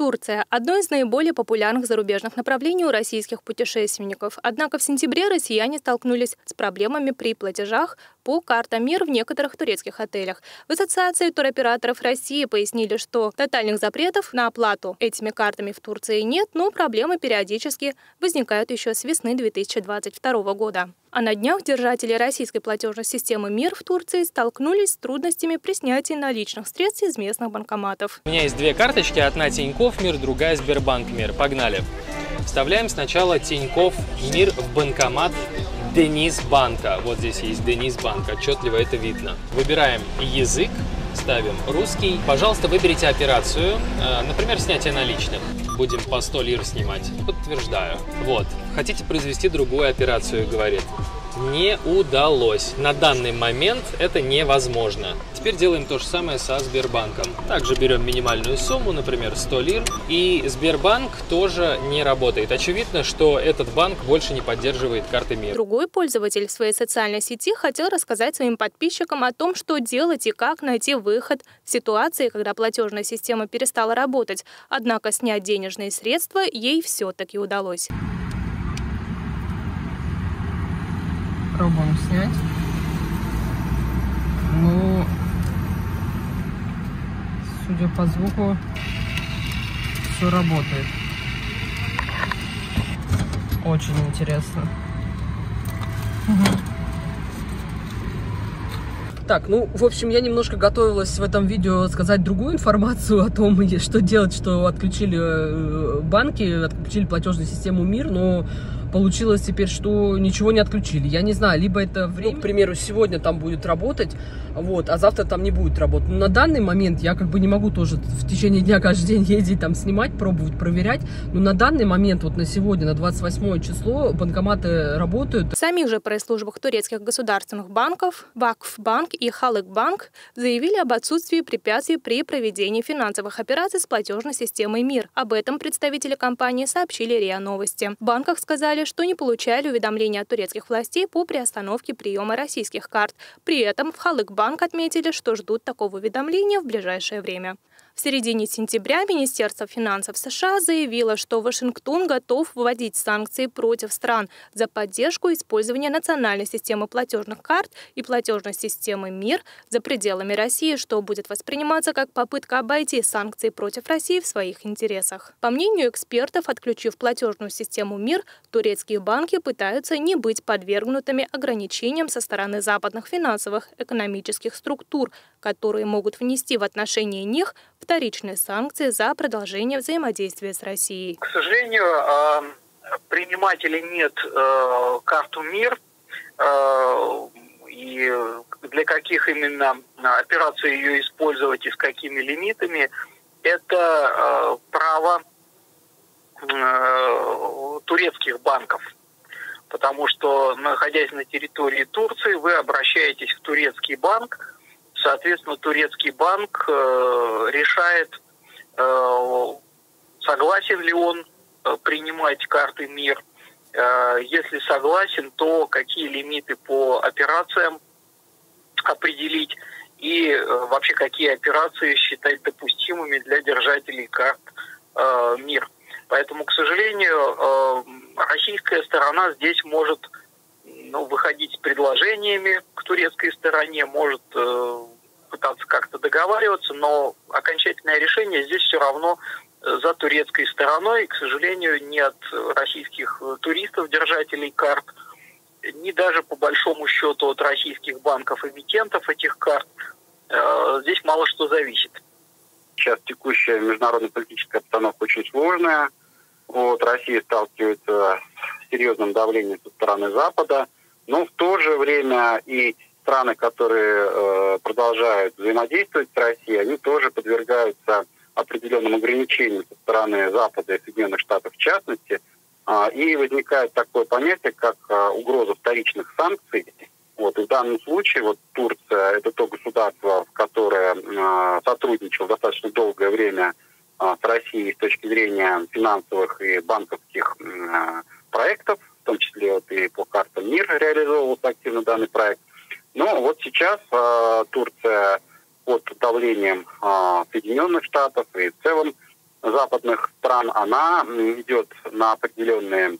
Турция – одно из наиболее популярных зарубежных направлений у российских путешественников. Однако в сентябре россияне столкнулись с проблемами при платежах по картам МИР в некоторых турецких отелях. В Ассоциации туроператоров России пояснили, что тотальных запретов на оплату этими картами в Турции нет, но проблемы периодически возникают еще с весны 2022 года. А на днях держатели российской платежной системы МИР в Турции столкнулись с трудностями при снятии наличных средств из местных банкоматов. У меня есть две карточки, одна Тинькофф МИР, другая Сбербанк МИР. Погнали. Вставляем сначала Тинькофф МИР в банкомат Денис Банка. Вот здесь есть Денис Банк, отчетливо это видно. Выбираем язык, ставим русский. Пожалуйста, выберите операцию, э, например, снятие наличных. Будем по 100 лир снимать. Подтверждаю. Вот. Хотите произвести другую операцию, говорит не удалось. На данный момент это невозможно. Теперь делаем то же самое со Сбербанком. Также берем минимальную сумму, например, 100 лир, и Сбербанк тоже не работает. Очевидно, что этот банк больше не поддерживает карты МИР. Другой пользователь в своей социальной сети хотел рассказать своим подписчикам о том, что делать и как найти выход в ситуации, когда платежная система перестала работать. Однако снять денежные средства ей все-таки удалось. Пробуем снять. Ну, судя по звуку, все работает. Очень интересно. Угу. Так, ну, в общем, я немножко готовилась в этом видео сказать другую информацию о том, что делать, что отключили э, банки, отключили платежную систему МИР, но получилось теперь, что ничего не отключили. Я не знаю, либо это время, ну, к примеру, сегодня там будет работать, вот, а завтра там не будет работать. Но на данный момент я как бы не могу тоже в течение дня каждый день ездить там снимать, пробовать, проверять. Но на данный момент, вот на сегодня, на 28 число, банкоматы работают. В самих же пресс-службах турецких государственных банков Вакфбанк и Халыкбанк заявили об отсутствии препятствий при проведении финансовых операций с платежной системой МИР. Об этом представители компании сообщили РИА Новости. В банках сказали, сказали, что не получали уведомления от турецких властей по приостановке приема российских карт. При этом в Халык-банк отметили, что ждут такого уведомления в ближайшее время. В середине сентября Министерство финансов США заявило, что Вашингтон готов вводить санкции против стран за поддержку использования национальной системы платежных карт и платежной системы МИР за пределами России, что будет восприниматься как попытка обойти санкции против России в своих интересах. По мнению экспертов, отключив платежную систему МИР, турецкие банки пытаются не быть подвергнутыми ограничениям со стороны западных финансовых экономических структур, которые могут внести в отношении них вторичные санкции за продолжение взаимодействия с Россией. К сожалению, а, принимать или нет э, карту МИР э, и для каких именно операций ее использовать и с какими лимитами, это право турецких банков. Потому что, находясь на территории Турции, вы обращаетесь в турецкий банк, Соответственно, турецкий банк э, решает, э, согласен ли он э, принимать карты МИР. Если согласен, то какие лимиты по операциям определить и вообще какие операции считать допустимыми для держателей карт МИР. Поэтому, к сожалению, российская сторона здесь может ну, выходить с предложениями к турецкой стороне, может пытаться как-то договариваться, но окончательное решение здесь все равно э, за турецкой стороной, к сожалению, не от российских туристов, держателей карт, ни даже по большому счету от российских банков-эмитентов этих карт. Э, здесь мало что зависит. Сейчас текущая международная политическая обстановка очень сложная. Вот, Россия сталкивается с серьезным давлением со стороны Запада – но в то же время и страны, которые э, продолжают взаимодействовать с Россией, они тоже подвергаются определенным ограничениям со стороны Запада и Соединенных Штатов в частности. Э, и возникает такое понятие, как э, угроза вторичных санкций. Вот, и в данном случае вот Турция – это то государство, которое э, сотрудничало достаточно долгое время с Россией с точки зрения финансовых и банковских проектов в том числе вот и по картам МИР реализовывался активно данный проект. Но вот сейчас э, Турция под давлением э, Соединенных Штатов и в целом западных стран, она идет на определенные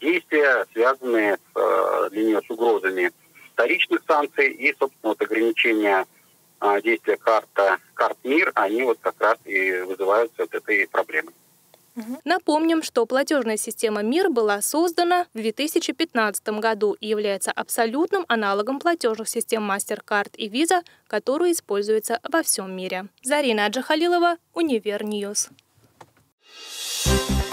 действия, связанные с, э, для с угрозами вторичных санкций и, собственно, вот ограничения э, действия карта, карт МИР, они вот как раз и вызываются от этой Напомним, что платежная система МИР была создана в 2015 году и является абсолютным аналогом платежных систем MasterCard и Visa, которые используются во всем мире. Зарина Аджахалилова, Univer News. Thank